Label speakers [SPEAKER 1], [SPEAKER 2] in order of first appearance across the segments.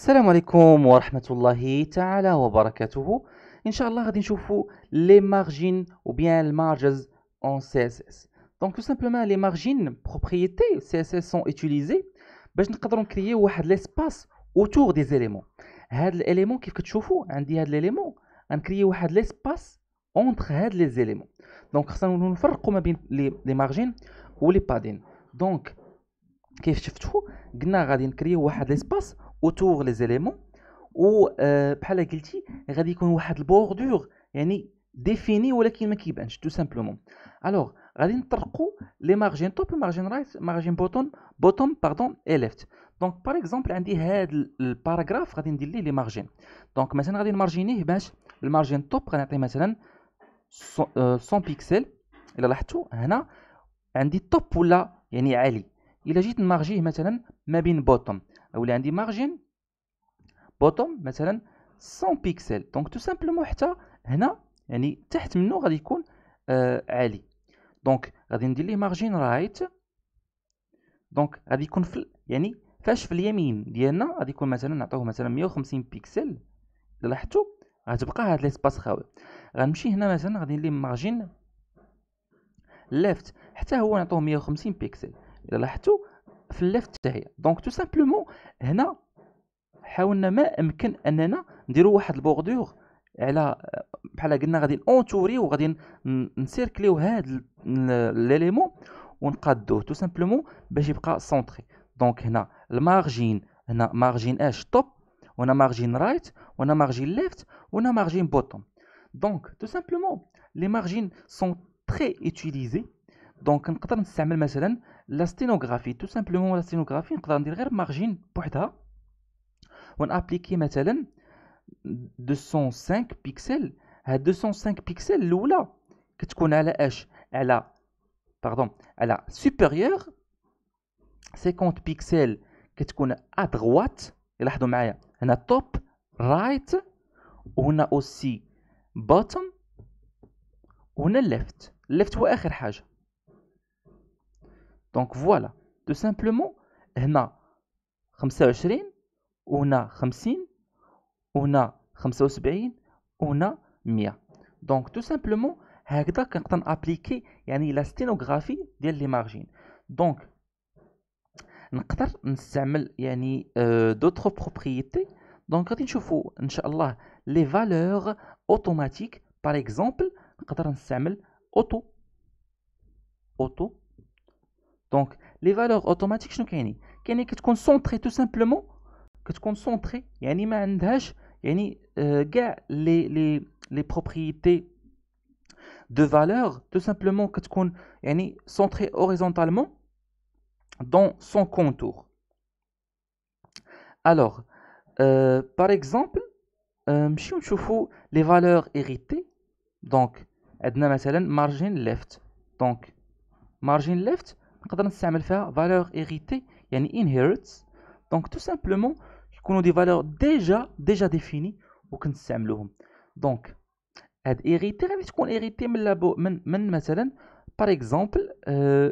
[SPEAKER 1] السلام عليكم ورحمة الله تعالى وبركاته. إن شاء الله غادي نشوفوا les margins ou bien les marges en CSS donc tout simplement les margins propriétés CSS sont utilisées باش نقدروا نكريو واحد l'espace autour des éléments. هاد l'élément كيف كتشوفوا عندي هاد l'élément. غنكريو واحد l'espace entre هاد les éléments donc خصنا نفرقوا ما بين les margins و les paddings donc كيف شفتوا قلنا غادي نكريو واحد l'espace autour les éléments و بحال قلتي غادي يكون واحد ال bordure يعني défini ولكن ما كيبانش tout simplement alors غادي نطرقوا les margins top margin right margin bouton bottom pardon et left donc par exemple عندي هاد ال paragraphe غادي ندير ليه les margins donc مثلا غادي نمارجينيه باش ال margin top غنعطيه مثلا 100 pixels الا لاحظتوا هنا عندي top ولا يعني عالي الا جيت نمارجيه مثلا ما بين bottom اولا عندي margin bottom مثلا 100 pixels donc tout simplement حتى هنا يعني تحت منه غادي يكون آه عالي. donc غادي ندير ليه margin right donc غادي يكون في يعني فاش في اليمين ديالنا غادي يكون مثلا نعطوه مثلا 150 pixels لاحظتوا غتبقى هاد l'espace خاوي. غنمشي هنا مثلا غادي ندير margin left حتى هو نعطوه 150 pixels إلا لاحظتوا في ال left حتى هي. donc tout simplement هنا حاولنا ما أمكن أننا نديرو واحد ال bordure على بحال قلنا غادي entourer وغادي نسيركليو هاد l'élément ونقادوه tout simplement باش يبقى centré donc هنا ال margin هنا margin اش top وهنا margin right وهنا margin left وهنا margin bottom donc tout simplement les margins sont très utilisés donc نقدر نستعمل مثلا la sténographie tout simplement la sténographie نقدر ندير غير margin بوحدها. ونابليكي مثلا 205 pixels هاد 205 pixels الأولى كتكون على اش على pardon على supérieur 50 pixels كتكون à droite لاحظوا معايا. هنا top right وهنا aussi bottom وهنا left left هو آخر حاجة. donc voilà tout simplement هنا 25 وهنا 50 وهنا 75 وهنا 100 donc tout simplement هكذا كنقدر نابليكي يعني la sténographie ديال les margins donc نقدر نستعمل يعني d'autres propriétés donc غادي نشوفوا ان شاء الله les valeurs automatiques par exemple نقدر نستعمل auto auto donc les valeurs automatiques شنو كاينين؟ كاينين كتكون centrées tout simplement كتكون centrées يعني ما عندهاش يعني كاع les les les propriétés de valeur tout simplement كتكون يعني centrées horizontalement dans son conteneur alors par exemple نمشيو نشوفو les valeurs héritées donc عندنا مثلا margin left donc margin left نقدر نستعمل فيها valeurs héritées يعني inherits donc tout simplement يكونوا des valeurs déjà déjà définies وكنستعملوهم donc هاد hérité غادي تكون hérité من لابو من من مثلا par exemple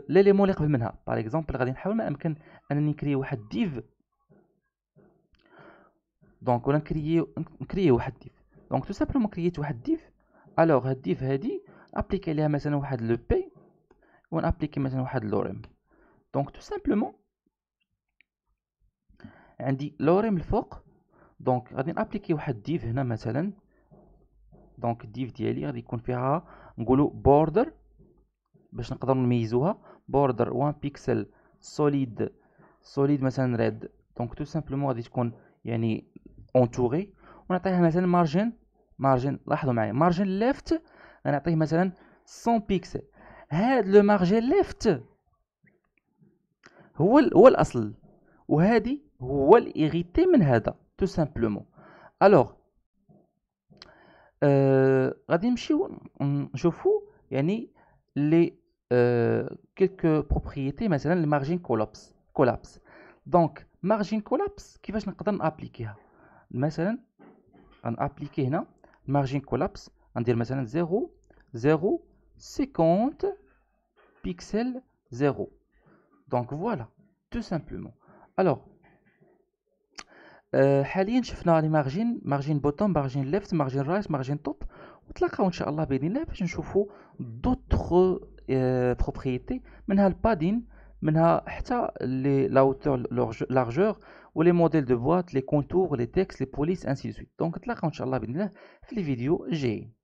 [SPEAKER 1] l'élément اللي قبل منها par exemple غادي نحاول ما امكن انني نكري واحد div donc ولا نكري نكري واحد div donc tout simplement كرييت واحد div alors هاد div هادي ابليكي عليها مثلا واحد le p ونابليكي مثلا واحد lorem. donc tout simplement عندي lorem الفوق. donc غادي نابليكي واحد div هنا مثلا. donc ال div ديالي غادي يكون فيها نقولو border باش نقدر نميزوها. border 1 pixel solid solid مثلا red donc tout simplement غادي تكون يعني entourée ونعطيها مثلا margin margin لاحظوا معايا. margin left غنعطيه مثلا 100 pixels هاد le margin left هو هو الأصل وهادي هو ال hérité من هذا tout simplement. alors euh, غادي نمشيو نشوفو يعني les quelques propriétés مثلا ال margin collapse collapse. donc margin collapse كيفاش نقدر نابليكيها؟ مثلا غنابليكي هنا margin collapse غندير مثلا 0 0 50 pixels 0 donc voilà tout simplement. Alors آه، حاليا شفنا les margins margin bottom margin left margin right margin top ونتلاقاو إن شاء الله باذن الله باش نشوفوا d'autres propriétés منها ال padding منها حتى لي la hauteur largeur و les modèles de boîte les contours les textes les polices ainsi de suite donc نتلاقاو إن شاء الله باذن الله في les vidéos الجايين.